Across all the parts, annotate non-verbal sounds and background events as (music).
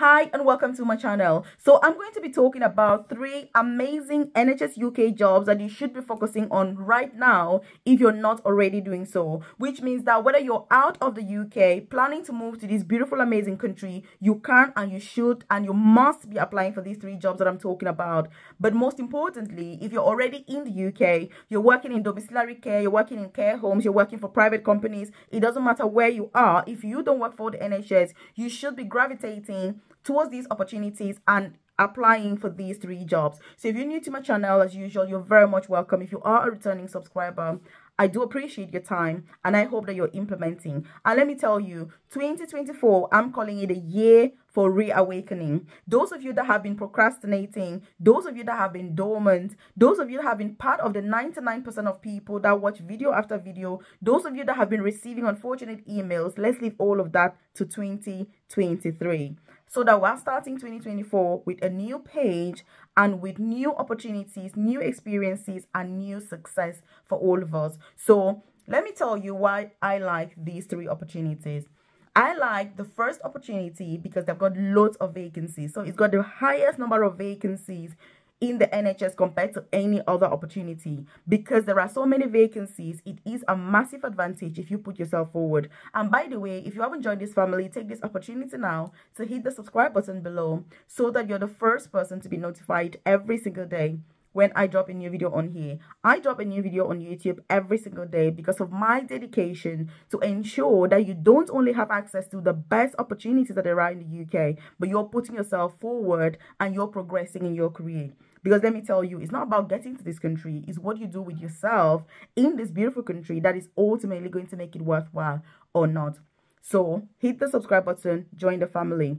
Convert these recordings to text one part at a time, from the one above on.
Hi and welcome to my channel. So I'm going to be talking about three amazing NHS UK jobs that you should be focusing on right now if you're not already doing so. Which means that whether you're out of the UK, planning to move to this beautiful amazing country, you can and you should and you must be applying for these three jobs that I'm talking about. But most importantly, if you're already in the UK, you're working in domiciliary care, you're working in care homes, you're working for private companies, it doesn't matter where you are. If you don't work for the NHS, you should be gravitating towards these opportunities and applying for these three jobs. So if you're new to my channel, as usual, you're very much welcome. If you are a returning subscriber, I do appreciate your time and I hope that you're implementing. And let me tell you, 2024, I'm calling it a year for reawakening. Those of you that have been procrastinating, those of you that have been dormant, those of you that have been part of the 99% of people that watch video after video, those of you that have been receiving unfortunate emails, let's leave all of that to 2023 so that we're starting 2024 with a new page and with new opportunities, new experiences, and new success for all of us. So let me tell you why I like these three opportunities. I like the first opportunity because they've got loads of vacancies. So it's got the highest number of vacancies in the NHS compared to any other opportunity because there are so many vacancies. It is a massive advantage if you put yourself forward. And by the way, if you haven't joined this family, take this opportunity now to hit the subscribe button below so that you're the first person to be notified every single day when I drop a new video on here. I drop a new video on YouTube every single day because of my dedication to ensure that you don't only have access to the best opportunities that are in the UK, but you're putting yourself forward and you're progressing in your career. Because let me tell you, it's not about getting to this country, it's what you do with yourself in this beautiful country that is ultimately going to make it worthwhile or not. So hit the subscribe button, join the family.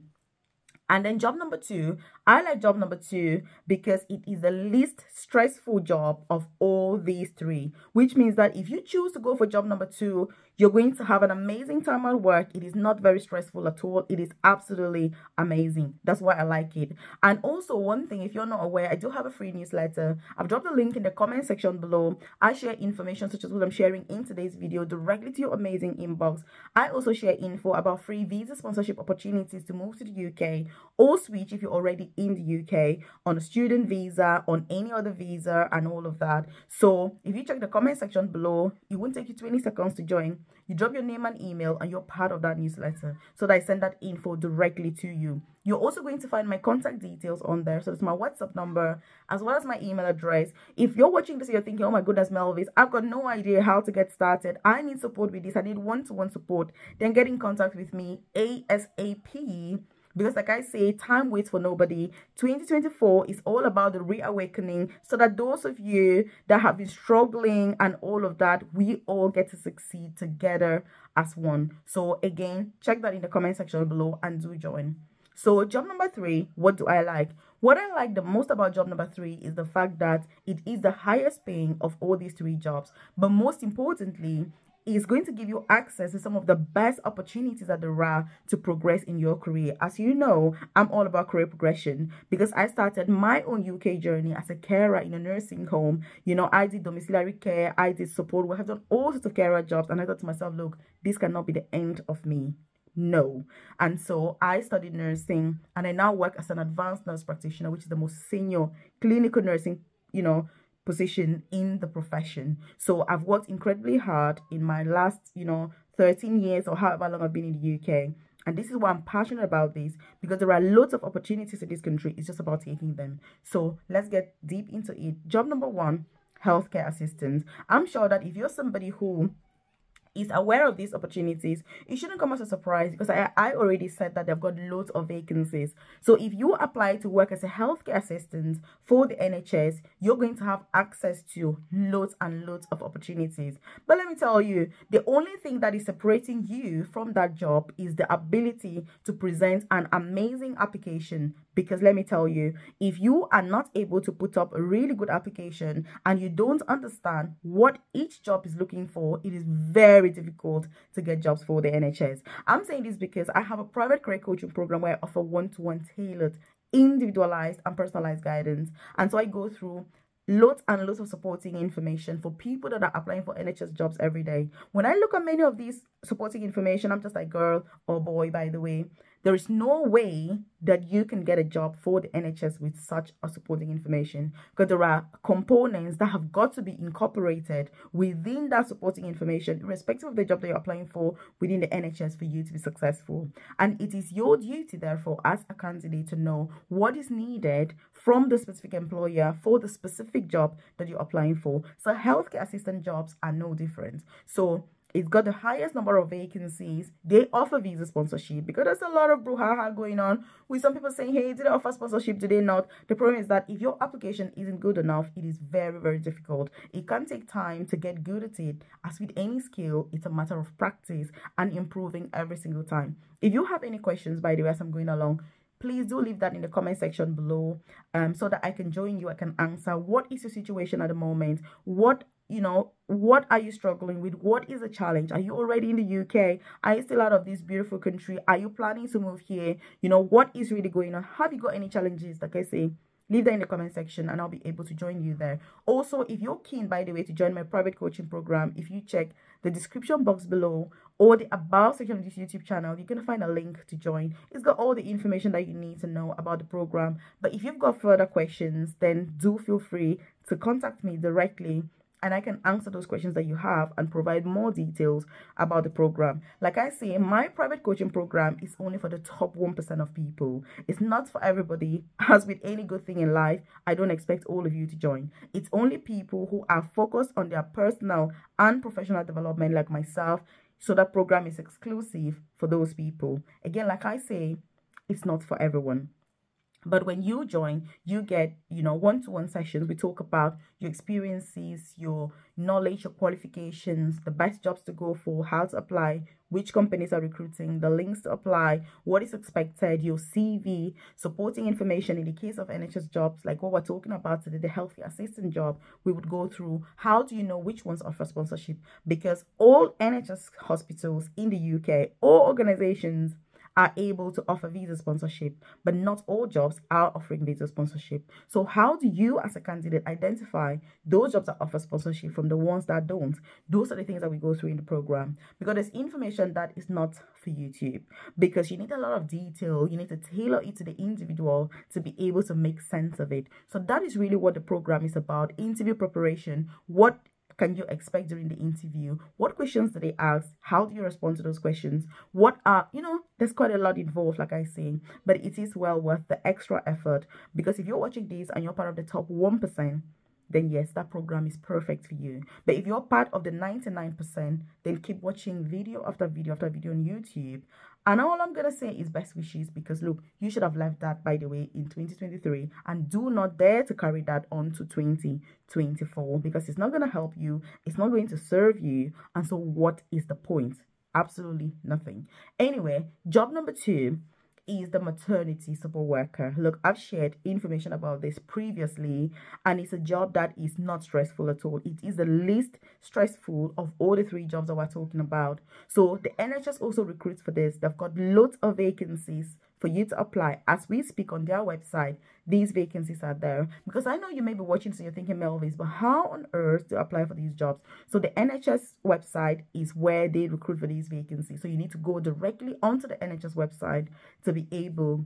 And then job number two, I like job number two because it is the least stressful job of all these three, which means that if you choose to go for job number two, you're going to have an amazing time at work. It is not very stressful at all. It is absolutely amazing. That's why I like it. And also, one thing, if you're not aware, I do have a free newsletter. I've dropped the link in the comment section below. I share information such as what I'm sharing in today's video directly to your amazing inbox. I also share info about free visa sponsorship opportunities to move to the UK or switch if you're already in the UK on a student visa, on any other visa, and all of that. So if you check the comment section below, it won't take you 20 seconds to join. You drop your name and email, and you're part of that newsletter so that I send that info directly to you. You're also going to find my contact details on there. So it's my WhatsApp number as well as my email address. If you're watching this, you're thinking, oh my goodness, Melvis, I've got no idea how to get started. I need support with this. I need one-to-one -one support. Then get in contact with me ASAP because like i say time waits for nobody. 2024 is all about the reawakening so that those of you that have been struggling and all of that we all get to succeed together as one. So again check that in the comment section below and do join. So job number three what do i like? What i like the most about job number three is the fact that it is the highest paying of all these three jobs. But most importantly is going to give you access to some of the best opportunities that there are to progress in your career. As you know, I'm all about career progression because I started my own UK journey as a carer in a nursing home. You know, I did domiciliary care, I did support, we have done all sorts of carer jobs, and I thought to myself, look, this cannot be the end of me. No. And so I studied nursing and I now work as an advanced nurse practitioner, which is the most senior clinical nursing, you know, position in the profession. So I've worked incredibly hard in my last, you know, 13 years or however long I've been in the UK. And this is why I'm passionate about this because there are loads of opportunities in this country. It's just about taking them. So let's get deep into it. Job number one healthcare assistants. I'm sure that if you're somebody who is aware of these opportunities, it shouldn't come as a surprise because I, I already said that they've got loads of vacancies. So if you apply to work as a healthcare assistant for the NHS, you're going to have access to loads and loads of opportunities. But let me tell you, the only thing that is separating you from that job is the ability to present an amazing application because let me tell you, if you are not able to put up a really good application and you don't understand what each job is looking for, it is very difficult to get jobs for the NHS. I'm saying this because I have a private career coaching program where I offer one to one tailored, individualized, and personalized guidance. And so I go through lots and lots of supporting information for people that are applying for NHS jobs every day. When I look at many of these supporting information, I'm just like, girl or boy, by the way, There is no way that you can get a job for the NHS with such a supporting information because there are components that have got to be incorporated within that supporting information, irrespective of the job that you're applying for within the NHS for you to be successful. And it is your duty, therefore, as a candidate to know what is needed from the specific employer for the specific job that you're applying for. So healthcare assistant jobs are no different. So it's got the highest number of vacancies. They offer visa sponsorship because there's a lot of brouhaha going on with some people saying, hey, did they offer sponsorship? Do they not? The problem is that if your application isn't good enough, it is very, very difficult. It can take time to get good at it. As with any skill, it's a matter of practice and improving every single time. If you have any questions, by the way, as I'm going along, please do leave that in the comment section below um so that i can join you i can answer what is your situation at the moment what you know, what are you struggling with? What is the challenge? Are you already in the UK? Are you still out of this beautiful country? Are you planning to move here? You know, what is really going on? Have you got any challenges? Like I say, leave that in the comment section and I'll be able to join you there. Also, if you're keen, by the way, to join my private coaching program, if you check the description box below or the about section of this YouTube channel, you're going to find a link to join. It's got all the information that you need to know about the program. But if you've got further questions, then do feel free to contact me directly and I can answer those questions that you have and provide more details about the program. Like I say, my private coaching program is only for the top 1% of people. It's not for everybody. (laughs) As with any good thing in life, I don't expect all of you to join. It's only people who are focused on their personal and professional development like myself. So that program is exclusive for those people. Again, like I say, it's not for everyone. But when you join, you get, you know, one-to-one sessions. We talk about your experiences, your knowledge, your qualifications, the best jobs to go for, how to apply, which companies are recruiting, the links to apply, what is expected, your CV, supporting information in the case of NHS jobs, like what we're talking about today, the healthcare assistant job, we would go through how do you know which ones offer sponsorship? Because all NHS hospitals in the UK, all organizations are able to offer visa sponsorship, but not all jobs are offering visa sponsorship. So, how do you, as a candidate, identify those jobs that offer sponsorship from the ones that don't? Those are the things that we go through in the program because there's information that is not for YouTube because you need a lot of detail, you need to tailor it to the individual to be able to make sense of it. So, that is really what the program is about interview preparation. What can you expect during the interview? What questions do they ask? How do you respond to those questions? What are, you know, there's quite a lot involved, like I say, but it is well worth the extra effort because if you're watching this and you're part of the top 1%, then yes, that program is perfect for you. But if you're part of the 99%, then keep watching video after video after video on YouTube and all I'm going to say is best wishes because look, you should have left that, by the way, in 2023 and do not dare to carry that on to 2024 because it's not going to help you. It's not going to serve you. And so what is the point? Absolutely nothing. Anyway, job number two is the maternity support worker. Look, I've shared information about this previously, and it's a job that is not stressful at all. It is the least stressful of all the three jobs that we're talking about. So the NHS also recruits for this. They've got lots of vacancies for you to apply. As we speak on their website these vacancies are there. Because i know you may be watching so you're thinking melvis but how on earth to apply for these jobs? So the nhs website is where they recruit for these vacancies. So you need to go directly onto the nhs website to be able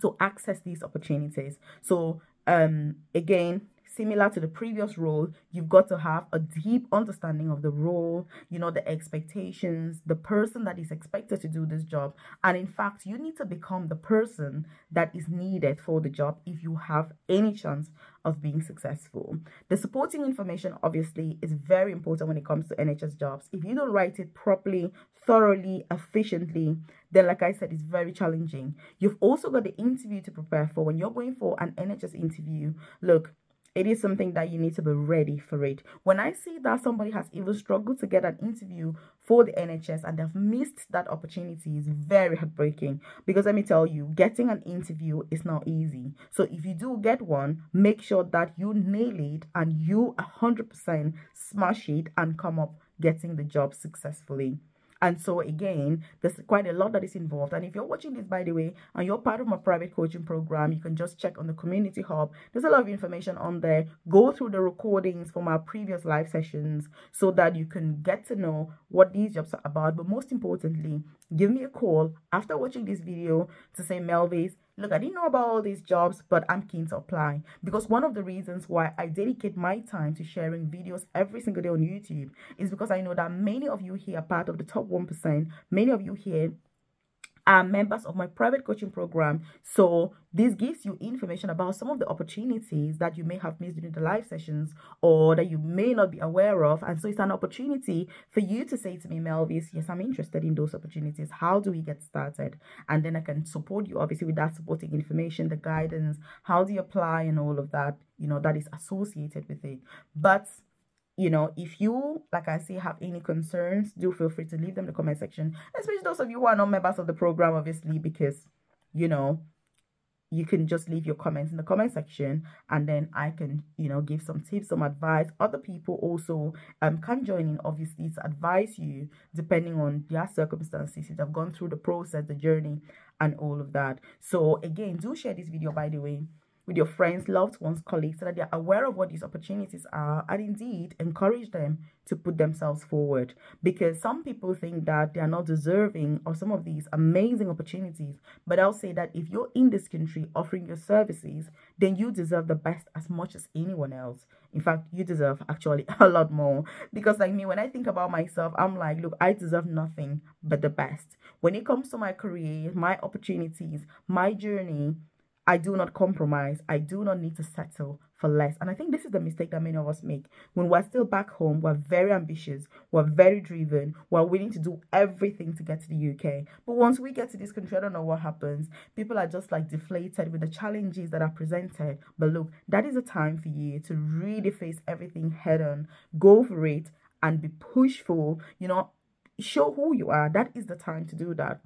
to access these opportunities. So um again similar to the previous role, you've got to have a deep understanding of the role, you know, the expectations, the person that is expected to do this job. And in fact, you need to become the person that is needed for the job if you have any chance of being successful. The supporting information, obviously, is very important when it comes to NHS jobs. If you don't write it properly, thoroughly, efficiently, then, like I said, it's very challenging. You've also got the interview to prepare for. When you're going for an NHS interview, look, it is something that you need to be ready for it. When I see that somebody has even struggled to get an interview for the NHS and they've missed that opportunity is very heartbreaking because let me tell you, getting an interview is not easy. So if you do get one, make sure that you nail it and you 100% smash it and come up getting the job successfully. And so again, there's quite a lot that is involved. And if you're watching this, by the way, and you're part of my private coaching program, you can just check on the community hub. There's a lot of information on there. Go through the recordings from our previous live sessions so that you can get to know what these jobs are about. But most importantly, give me a call after watching this video to say, Melvis, look, I didn't know about all these jobs, but I'm keen to apply. Because one of the reasons why I dedicate my time to sharing videos every single day on YouTube is because I know that many of you here are part of the top 1%. Many of you here are members of my private coaching program. So this gives you information about some of the opportunities that you may have missed during the live sessions or that you may not be aware of. And so it's an opportunity for you to say to me, Melvis, yes, I'm interested in those opportunities. How do we get started? And then I can support you obviously with that supporting information, the guidance, how do you apply and all of that, you know, that is associated with it. But you know, if you, like I say, have any concerns, do feel free to leave them in the comment section. Especially those of you who are not members of the program, obviously, because, you know, you can just leave your comments in the comment section and then I can, you know, give some tips, some advice. Other people also um can join in, obviously, to advise you depending on their circumstances. If they've gone through the process, the journey, and all of that. So, again, do share this video, by the way with your friends, loved ones, colleagues, so that they're aware of what these opportunities are and indeed encourage them to put themselves forward. Because some people think that they are not deserving of some of these amazing opportunities. But I'll say that if you're in this country offering your services, then you deserve the best as much as anyone else. In fact, you deserve actually (laughs) a lot more. Because, like me, when I think about myself, I'm like, look, I deserve nothing but the best. When it comes to my career, my opportunities, my journey, I do not compromise. I do not need to settle for less. And I think this is the mistake that many of us make. When we're still back home, we're very ambitious, we're very driven, we're willing to do everything to get to the UK. But once we get to this country, I don't know what happens. People are just like deflated with the challenges that are presented. But look, that is a time for you to really face everything head on, go for it, and be pushful. You know, show who you are. That is the time to do that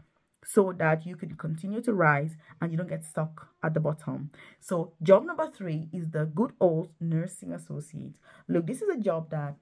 so that you can continue to rise and you don't get stuck at the bottom. So job number three is the good old nursing associate. Look, this is a job that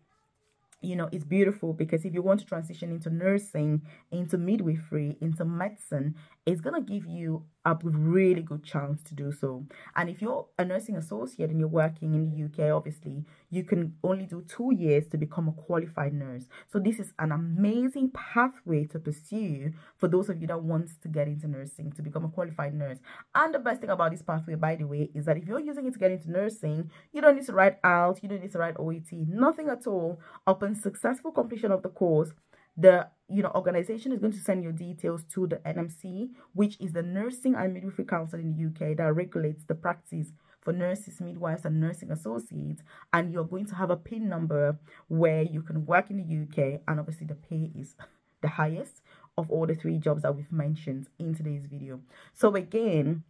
you know it's beautiful because if you want to transition into nursing into midwifery into medicine it's going to give you a really good chance to do so. And if you're a nursing associate and you're working in the uk obviously you can only do two years to become a qualified nurse. So this is an amazing pathway to pursue for those of you that want to get into nursing to become a qualified nurse. And the best thing about this pathway by the way is that if you're using it to get into nursing you don't need to write IELTS you don't need to write oet nothing at all. Upon successful completion of the course the you know organization is going to send your details to the NMC, which is the Nursing and Midwifery Council in the UK that regulates the practice for nurses, midwives, and nursing associates. And you're going to have a PIN number where you can work in the UK, and obviously the pay is the highest of all the three jobs that we've mentioned in today's video. So again,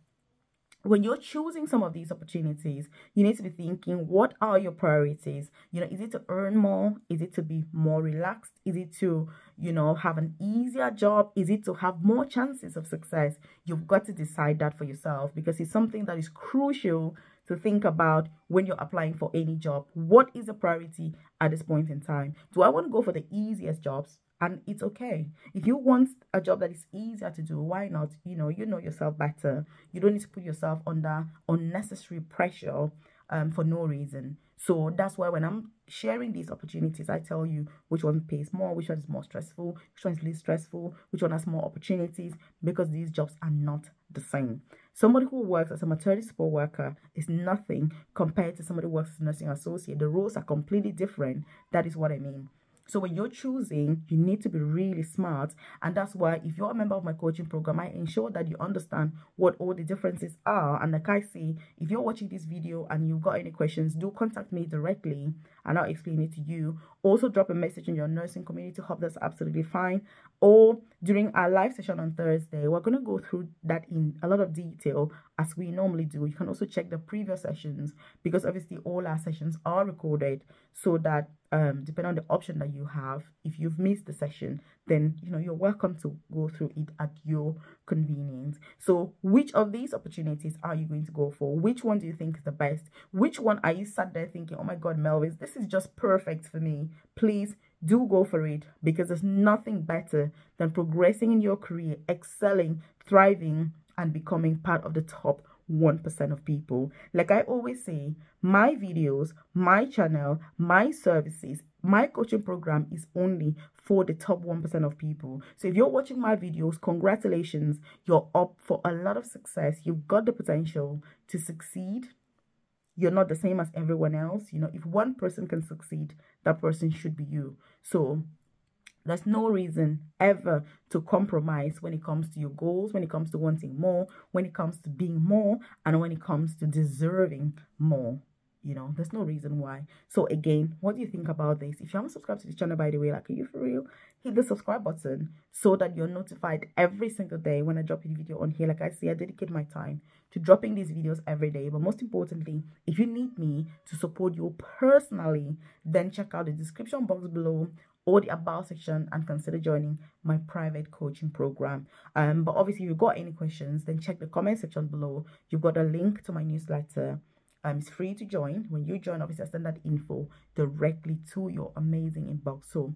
when you're choosing some of these opportunities, you need to be thinking, what are your priorities? You know, is it to earn more? Is it to be more relaxed? Is it to, you know, have an easier job? Is it to have more chances of success? You've got to decide that for yourself because it's something that is crucial to think about when you're applying for any job. What is the priority at this point in time? Do I want to go for the easiest jobs? And it's okay. If you want a job that is easier to do why not? You know you know yourself better. You don't need to put yourself under unnecessary pressure um, for no reason. So that's why when i'm sharing these opportunities i tell you which one pays more which one is more stressful which one is less stressful which one has more opportunities because these jobs are not the same. Somebody who works as a maternity support worker is nothing compared to somebody who works as a nursing associate. The roles are completely different. That is what i mean so when you're choosing, you need to be really smart. And that's why if you're a member of my coaching program, I ensure that you understand what all the differences are. And like I say, if you're watching this video and you've got any questions, do contact me directly and I'll explain it to you. Also drop a message in your nursing community hub. That's absolutely fine. Or during our live session on Thursday, we're going to go through that in a lot of detail as we normally do. You can also check the previous sessions because obviously all our sessions are recorded so that um, depending on the option that you have, if you've missed the session, then you know you're welcome to go through it at your convenience. So, which of these opportunities are you going to go for? Which one do you think is the best? Which one are you sat there thinking, oh my god, Melvis, this is just perfect for me? Please do go for it because there's nothing better than progressing in your career, excelling, thriving, and becoming part of the top 1% of people. Like I always say, my videos, my channel, my services, my coaching program is only for the top 1% of people. So if you're watching my videos, congratulations, you're up for a lot of success. You've got the potential to succeed. You're not the same as everyone else. You know, if one person can succeed, that person should be you. So there's no reason ever to compromise when it comes to your goals, when it comes to wanting more, when it comes to being more, and when it comes to deserving more. You know, there's no reason why. So again, what do you think about this? If you haven't subscribed to the channel, by the way, like, are you for real? Hit the subscribe button so that you're notified every single day when I drop a video on here. Like I say, I dedicate my time to dropping these videos every day. But most importantly, if you need me to support you personally, then check out the description box below or the about section and consider joining my private coaching program um but obviously if you've got any questions then check the comment section below you've got a link to my newsletter um it's free to join when you join obviously i send that info directly to your amazing inbox so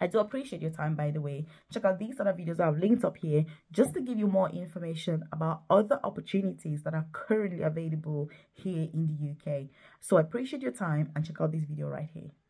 I do appreciate your time, by the way. Check out these other videos I've linked up here just to give you more information about other opportunities that are currently available here in the UK. So I appreciate your time and check out this video right here.